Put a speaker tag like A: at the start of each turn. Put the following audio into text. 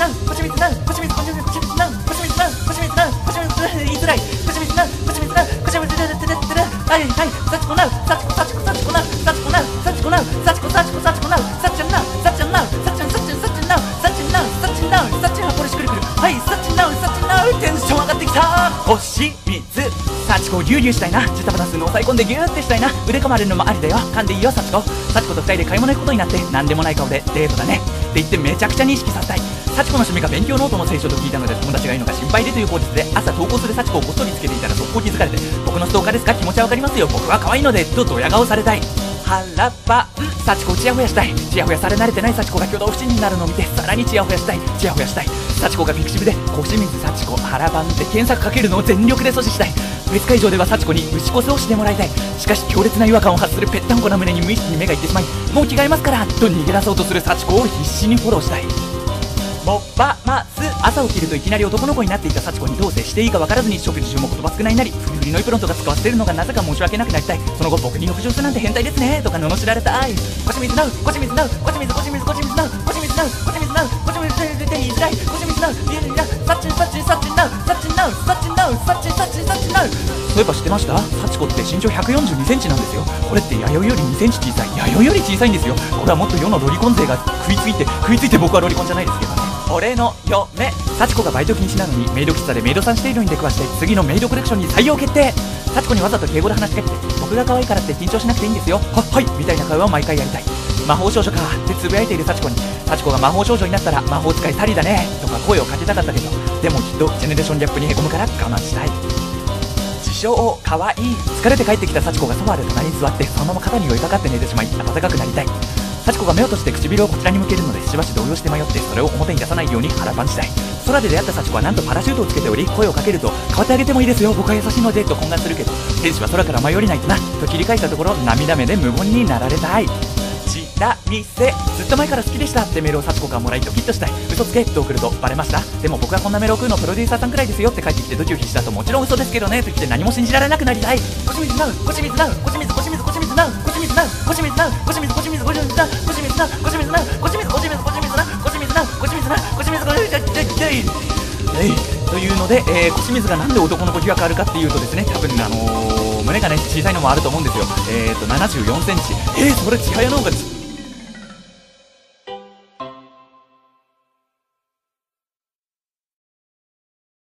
A: な星水な星水星水星水な星水な星水な星水言いづらい。星水な星水な星水なはいはいさちこな幸子幸子幸子な幸子な幸子な幸子幸子幸子な幸ちゃんな幸ちゃんな幸ちゃんさちゃんさちゃんな幸ちゃんな幸ちゃんな幸ちゃんはこれしくるくるはいさちゃんな幸ちゃんなテンション上がってきた星水幸子をギュウギュウしたいな。ジタバタするの抑え込んでギューってしたいな。腕噛まれるのもありだよ。噛んでいいよ幸子幸子と二人で買い物行くことになって何でもない顔でデートだね。って言ってめちゃくちゃに意識させたい。幸子の趣味が勉強ノートの清書と聞いたので友達がいるのが心配でという口実で朝登校する幸子をこっそりつけていたら速攻気づかれて僕のストーカーですか？気持ちはわかります。よ僕は可愛いのでとドヤ顔されたい。腹パン幸子をチヤホヤしたい。チヤホヤされ慣れてない幸子が挙動不審になるのを見てさらにチヤホヤしたい。チヤホヤしたい。幸子がピクシブで輿水幸子。腹パンで検索かけるのを全力で阻止したい。別会場では幸子に打ち越せをしてもらいたい。しかし強烈な違和感を発するぺったんこな胸に無意識に目がいってしまいもう着替えますからと逃げ出そうとする幸子を必死にフォローしたい。もっばます朝起きるといきなり男の子になっていた幸子にどう接していいか分からずに食事中も言葉少ないなりフリフリのエプロンとか使わせてるのがなぜか申し訳なくなりたい。その後僕に浴場するなんて変態ですねとか罵られたい。腰水なう腰水なう腰水腰水腰水なう腰水なう腰水なう腰水で言いづらい。腰水なう言いづらいサッチンサッチンサッチンなうサッチンなう。サそういえば知ってました？幸子って身長142センチなんですよ。これって弥生より2センチ小さい？弥生より小さいんですよ。これはもっと世のロリコン勢が食いついて食いついて僕はロリコンじゃないですけどね。俺の嫁。幸子がバイト禁止なのにメイド喫茶でメイドさんしているのに出くわして次のメイドコレクションに採用決定。幸子にわざと敬語で話しかけて僕が可愛いからって緊張しなくていいんですよ。ははいみたいな会話を毎回やりたい。魔法少女か。ってつぶやいている幸子に幸子が魔法少女になったら魔法使いサリーだね。とか声をかけたかったけどでもきっとジェネレーションギャップにへこむから我慢したい。自称可愛い。疲れて帰ってきた幸子がソファーで隣に座ってそのまま肩に寄りかかって寝てしまい暖かくなりたい。幸子が目を閉じて唇をこちらに向けるのでしばし動揺して迷ってそれを表に出さないように腹パンしたい。空で出会った幸子はなんとパラシュートをつけており声をかけると変わってあげてもいいですよ。僕は優しいのでと懇願するけど天使は空から舞いないとなと切り返したところ涙目で無言になられたい。ちなみせずっと前から好きでしたってメールを幸子からもらいドキッとしたい。嘘つけと送るとバレました。でも僕はこんなメールを送るのプロデューサーさんくらいですよって帰ってきてドキドキしたともちろん嘘ですけどねと言って何も信じられなくなりたい。小清水なう小清水なう小清水小清水小清水なう小清水なう小清水なう小清水小清水小清水なう小清水なう小清水なう小清水小清水小清水なう小清水なう小清水なう小清水小清水なうはいというので、えー、小清水がなんで男の子疑惑あるかっていうとですね多分あのー、胸がね小さいのもあると思うんですよえーと74センチえー、それ千早の方が